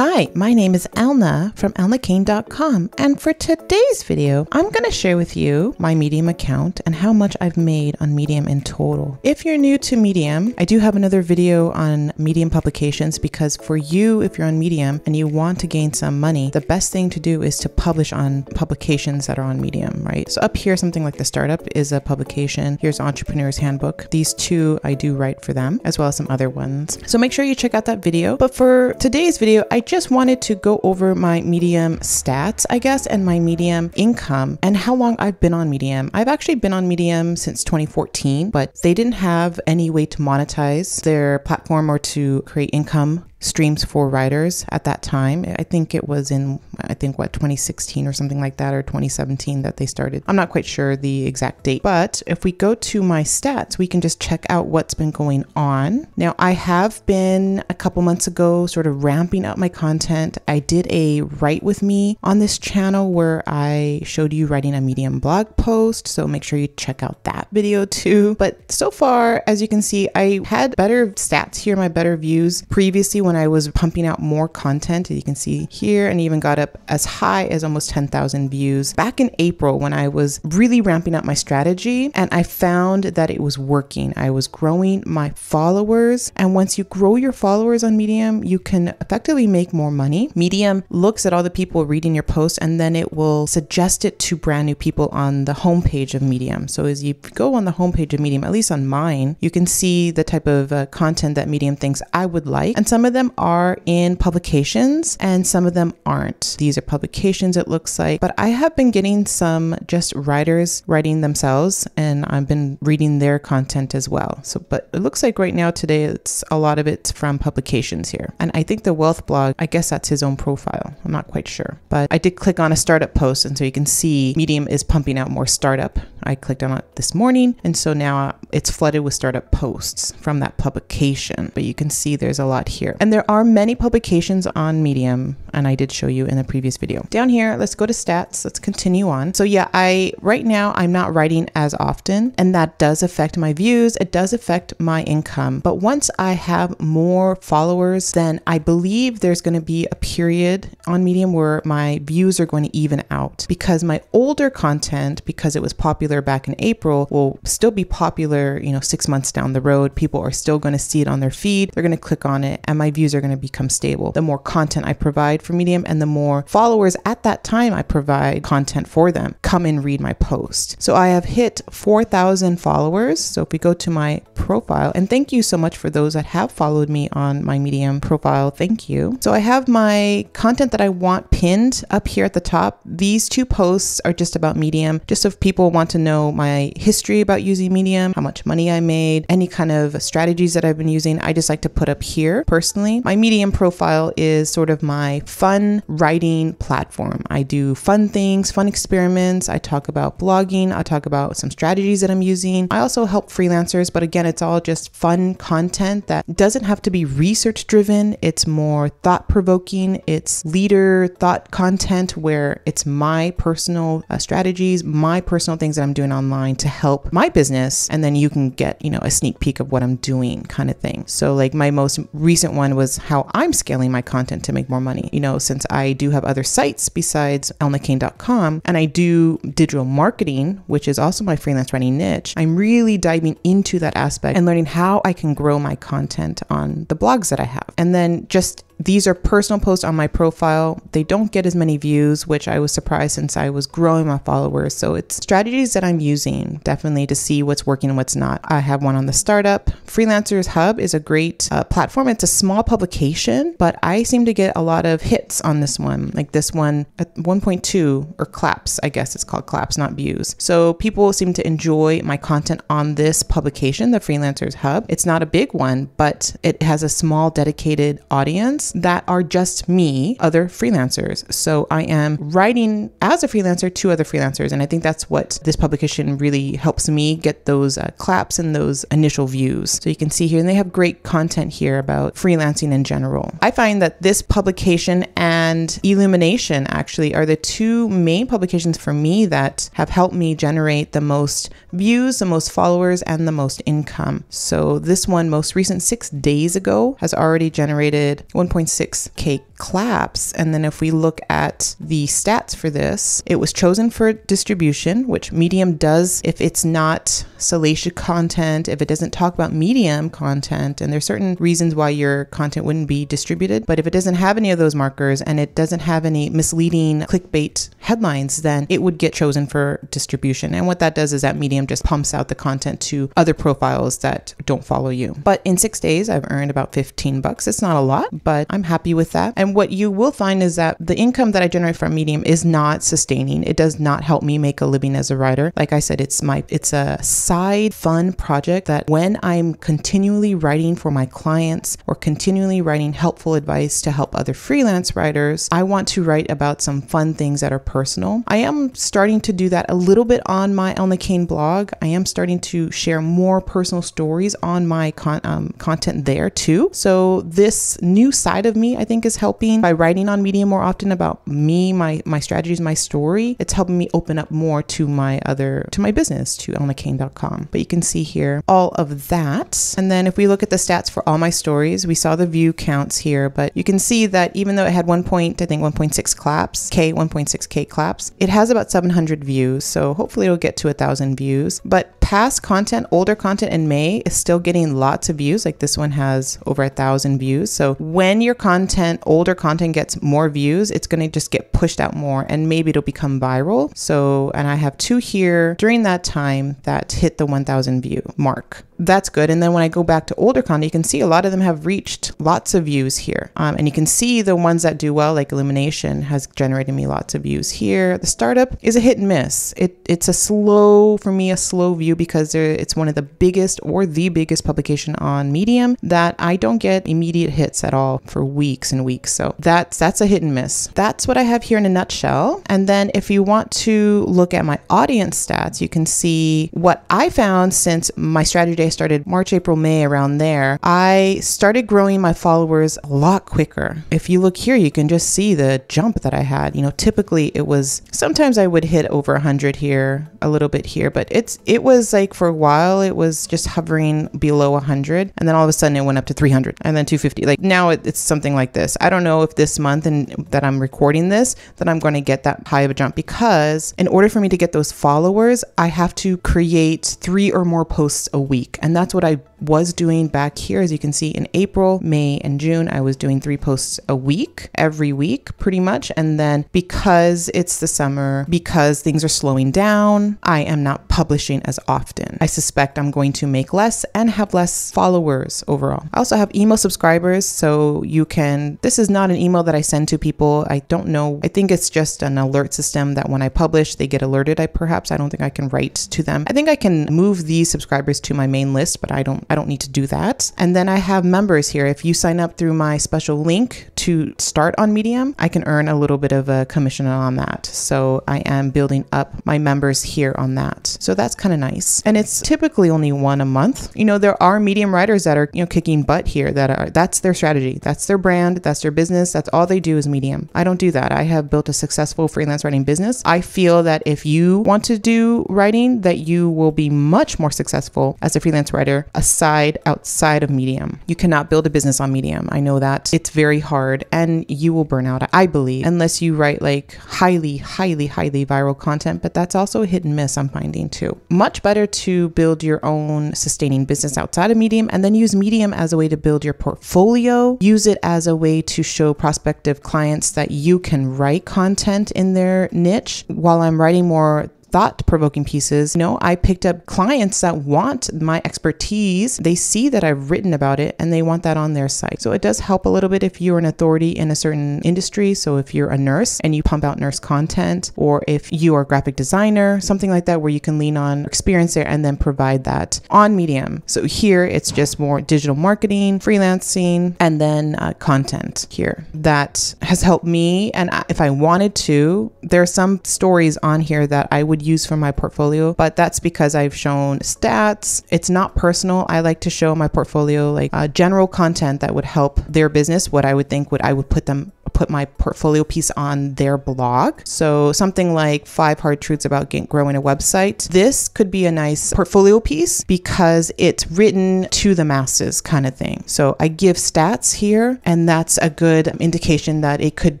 Hi, my name is Elna from elnacain.com, and for today's video, I'm going to share with you my Medium account and how much I've made on Medium in total. If you're new to Medium, I do have another video on Medium publications because for you, if you're on Medium and you want to gain some money, the best thing to do is to publish on publications that are on Medium, right? So up here, something like the startup is a publication. Here's Entrepreneur's Handbook. These two I do write for them, as well as some other ones. So make sure you check out that video. But for today's video, I just wanted to go over my Medium stats, I guess, and my Medium income and how long I've been on Medium. I've actually been on Medium since 2014, but they didn't have any way to monetize their platform or to create income streams for writers at that time. I think it was in, I think what, 2016 or something like that, or 2017 that they started. I'm not quite sure the exact date, but if we go to my stats, we can just check out what's been going on. Now, I have been a couple months ago sort of ramping up my content. I did a write with me on this channel where I showed you writing a Medium blog post. So make sure you check out that video too. But so far, as you can see, I had better stats here, my better views previously when I was pumping out more content. as You can see here and even got up as high as almost 10,000 views back in April when I was really ramping up my strategy and I found that it was working. I was growing my followers. And once you grow your followers on Medium, you can effectively make more money. Medium looks at all the people reading your post and then it will suggest it to brand new people on the homepage of Medium. So as you go on the homepage of Medium, at least on mine, you can see the type of uh, content that Medium thinks I would like. And some of them are in publications and some of them aren't. These are publications, it looks like, but I have been getting some just writers writing themselves and I've been reading their content as well. So, but it looks like right now today, it's a lot of it's from publications here. And I think the wealth blog, I guess that's his own profile. I'm not quite sure, but I did click on a startup post. And so you can see Medium is pumping out more startup. I clicked on it this morning. And so now uh, it's flooded with startup posts from that publication, but you can see there's a lot here. And there are many publications on Medium, and I did show you in the previous video. Down here, let's go to stats. Let's continue on. So yeah, I right now I'm not writing as often, and that does affect my views. It does affect my income. But once I have more followers, then I believe there's going to be a period on Medium where my views are going to even out because my older content, because it was popular back in April, will still be popular, you know, six months down the road. People are still going to see it on their feed. They're going to click on it, and my views are going to become stable. The more content I provide for Medium and the more followers at that time I provide content for them come and read my post. So I have hit 4,000 followers. So if we go to my profile, and thank you so much for those that have followed me on my Medium profile. Thank you. So I have my content that I want pinned up here at the top. These two posts are just about Medium, just if people want to know my history about using Medium, how much money I made, any kind of strategies that I've been using. I just like to put up here personally. My Medium profile is sort of my fun writing platform. I do fun things, fun experiments. I talk about blogging. I talk about some strategies that I'm using. I also help freelancers, but again, it's all just fun content that doesn't have to be research driven. It's more thought provoking. It's leader thought content where it's my personal uh, strategies, my personal things that I'm doing online to help my business. And then you can get, you know, a sneak peek of what I'm doing kind of thing. So, like, my most recent one was how I'm scaling my content to make more money. You know, since I do have other sites besides elnacain.com and I do digital marketing, which is also my freelance writing niche, I'm really diving into that aspect and learning how I can grow my content on the blogs that I have. And then just these are personal posts on my profile. They don't get as many views, which I was surprised since I was growing my followers. So it's strategies that I'm using definitely to see what's working and what's not. I have one on the startup. Freelancers Hub is a great uh, platform. It's a small publication, but I seem to get a lot of hits on this one. Like this one at 1.2 or claps, I guess it's called claps, not views. So people seem to enjoy my content on this publication, the Freelancers Hub. It's not a big one, but it has a small dedicated audience that are just me, other freelancers. So I am writing as a freelancer to other freelancers. And I think that's what this publication really helps me get those uh, claps and those initial views. So you can see here, and they have great content here about freelancing in general. I find that this publication and Illumination actually are the two main publications for me that have helped me generate the most views, the most followers, and the most income. So this one, most recent, six days ago, has already generated 1.6k claps. And then if we look at the stats for this, it was chosen for distribution, which Medium does if it's not salacious content, if it doesn't talk about Medium content, and there's certain reasons why your content wouldn't be distributed. But if it doesn't have any of those markers and it doesn't have any misleading clickbait headlines, then it would get chosen for distribution. And what that does is that Medium just pumps out the content to other profiles that don't follow you. But in six days, I've earned about 15 bucks. It's not a lot, but I'm happy with that. And what you will find is that the income that I generate from Medium is not sustaining. It does not help me make a living as a writer. Like I said, it's my it's a side fun project that when I'm continually writing for my clients or continually writing helpful advice to help other freelance writers, I want to write about some fun things that are personal. I am starting to do that a little bit on my Elna Cain blog. I am starting to share more personal stories on my con- um, content there too. So this new side of me, I think, is helping by writing on Medium more often about me, my my strategies, my story. It's helping me open up more to my other to my business to elnacain.com. But you can see here all of that. And then if we look at the stats for all my stories, we saw the view counts here, but you can see that even though it had one point, I think 1.6 claps, K 1.6K claps, it has about 700 views. So hopefully it'll get to a thousand views. But past content, older content in May is still getting lots of views. Like this one has over a thousand views. So when your content, older content gets more views, it's going to just get pushed out more and maybe it'll become viral. So, and I have two here during that time that hit the 1000 view mark that's good. And then when I go back to older content, you can see a lot of them have reached lots of views here. Um, and you can see the ones that do well, like Illumination, has generated me lots of views here. The startup is a hit and miss. It it's a slow for me, a slow view because it's one of the biggest or the biggest publication on Medium that I don't get immediate hits at all for weeks and weeks. So that's that's a hit and miss. That's what I have here in a nutshell. And then if you want to look at my audience stats, you can see what I found since my strategy Started March, April, May, around there, I started growing my followers a lot quicker. If you look here, you can just see the jump that I had. You know, typically it was sometimes I would hit over 100 here, a little bit here, but it's it was like for a while it was just hovering below 100, and then all of a sudden it went up to 300, and then 250. Like now it, it's something like this. I don't know if this month and that I'm recording this that I'm going to get that high of a jump because in order for me to get those followers, I have to create three or more posts a week. And that's what I was doing back here. As you can see in April, May, and June, I was doing three posts a week, every week, pretty much. And then because it's the summer, because things are slowing down, I am not publishing as often. I suspect I'm going to make less and have less followers overall. I also have email subscribers, so you can, this is not an email that I send to people. I don't know. I think it's just an alert system that when I publish, they get alerted. I perhaps, I don't think I can write to them. I think I can move these subscribers to my main list, but I don't I don't need to do that. And then I have members here. If you sign up through my special link to start on Medium, I can earn a little bit of a commission on that. So I am building up my members here on that. So that's kind of nice. And it's typically only one a month. You know, there are Medium writers that are, you know, kicking butt here that are that's their strategy. That's their brand, that's their business. That's all they do is Medium. I don't do that. I have built a successful freelance writing business. I feel that if you want to do writing that you will be much more successful as a freelance writer outside of Medium. You cannot build a business on Medium. I know that it's very hard and you will burn out, I believe, unless you write like highly, highly, highly viral content. But that's also a hit and miss, I'm finding too. Much better to build your own sustaining business outside of Medium and then use Medium as a way to build your portfolio. Use it as a way to show prospective clients that you can write content in their niche. While I'm writing more thought provoking pieces. You know, I picked up clients that want my expertise. They see that I've written about it and they want that on their site. So it does help a little bit if you're an authority in a certain industry. So if you're a nurse and you pump out nurse content, or if you are a graphic designer, something like that, where you can lean on experience there and then provide that on Medium. So here it's just more digital marketing, freelancing, and then uh, content here that has helped me. And if I wanted to, there are some stories on here that I would would use for my portfolio, but that's because I've shown stats. It's not personal. I like to show my portfolio like uh, general content that would help their business, what I would think would I would put them put my portfolio piece on their blog. So something like five hard truths about growing a website. This could be a nice portfolio piece because it's written to the masses kind of thing. So I give stats here, and that's a good indication that it could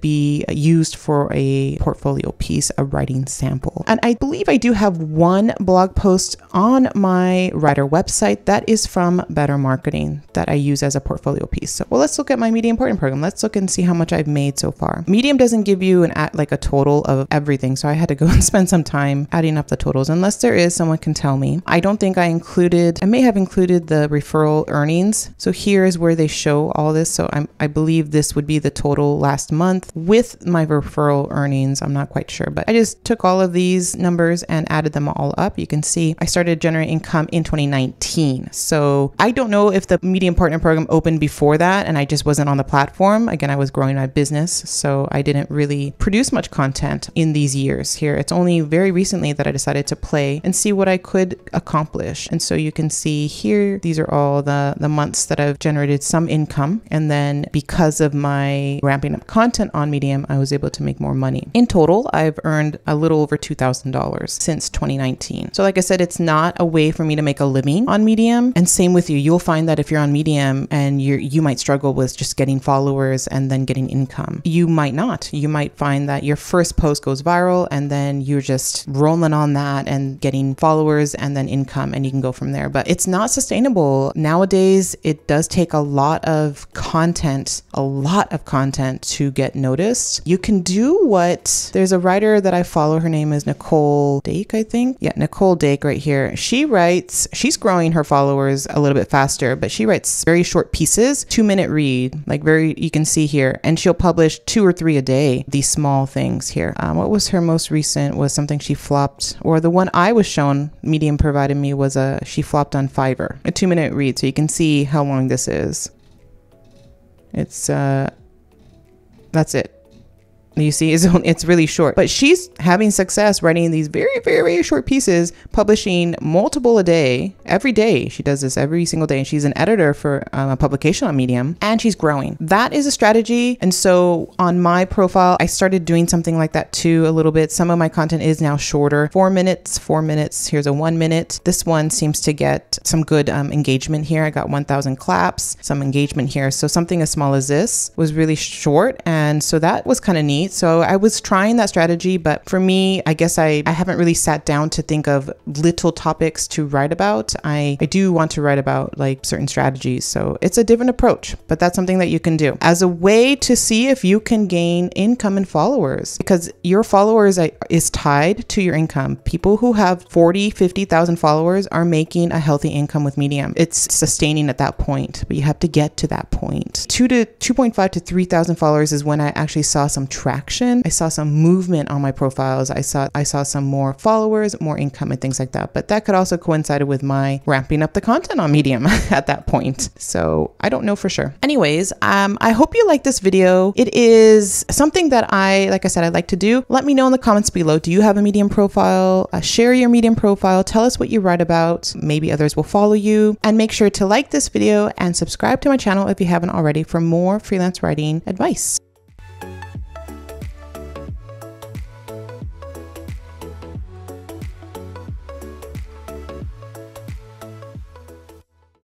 be used for a portfolio piece, a writing sample. And I believe I do have one blog post on my writer website that is from Better Marketing that I use as a portfolio piece. So, well, let's look at my Medium Important program. Let's look and see how much I've made so far. Medium doesn't give you an at like a total of everything, so I had to go and spend some time adding up the totals. Unless there is, someone can tell me. I don't think I included. I may have included the referral earnings. So here is where they show all this. So I'm, I believe this would be the total last month with my referral earnings. I'm not quite sure, but I just took all of these numbers and added them all up. You can see I started generating income in 2019. So I don't know if the Medium Partner Program opened before that and I just wasn't on the platform. Again, I was growing my business, so I didn't really produce much content in these years here. It's only very recently that I decided to play and see what I could accomplish. And so you can see here, these are all the, the months that I've generated some income. And then because of my ramping up content on Medium, I was able to make more money. In total, I've earned a little over $2,000 since 2019. So like I said, it's not a way for me to make a living on Medium. And same with you. You'll find that if you're on Medium and you you might struggle with just getting followers and then getting income. You might not. You might find that your first post goes viral and then you're just rolling on that and getting followers and then income and you can go from there. But it's not sustainable. Nowadays, it does take a lot of content, a lot of content to get noticed. You can do what there's a writer that I follow. Her name is Nicole Dake, I think. Yeah, Nicole Dake right here. She writes, she's growing her followers a little bit faster, but she writes very short pieces, two minute read, like very, you can see here. And she'll publish two or three a day, these small things here. Um, what was her most recent was something she flopped, or the one I was shown, Medium provided me was a, she flopped on Fiverr, a two minute read. So you can see how long this is. It's, uh, that's it. You see, it's, it's really short, but she's having success writing these very, very, very short pieces, publishing multiple a day, every day. She does this every single day. And she's an editor for um, a publication on Medium and she's growing. That is a strategy. And so on my profile, I started doing something like that too a little bit. Some of my content is now shorter four minutes, four minutes. Here's a one minute. This one seems to get some good um, engagement here. I got 1,000 claps, some engagement here. So something as small as this was really short. And so that was kind of neat. So I was trying that strategy, but for me, I guess I, I haven't really sat down to think of little topics to write about. I, I do want to write about like certain strategies. So it's a different approach, but that's something that you can do as a way to see if you can gain income and followers because your followers is tied to your income. People who have 40, 50,000 followers are making a healthy income with Medium. It's sustaining at that point, but you have to get to that point. Two to 2.5 to 3,000 followers is when I actually saw some traction I saw some movement on my profiles. I saw I saw some more followers, more income and things like that. But that could also coincide with my ramping up the content on Medium at that point. So I don't know for sure. Anyways, um, I hope you like this video. It is something that I, like I said, I like to do. Let me know in the comments below. Do you have a Medium profile? Uh, share your Medium profile. Tell us what you write about. Maybe others will follow you. And make sure to like this video and subscribe to my channel if you haven't already for more freelance writing advice.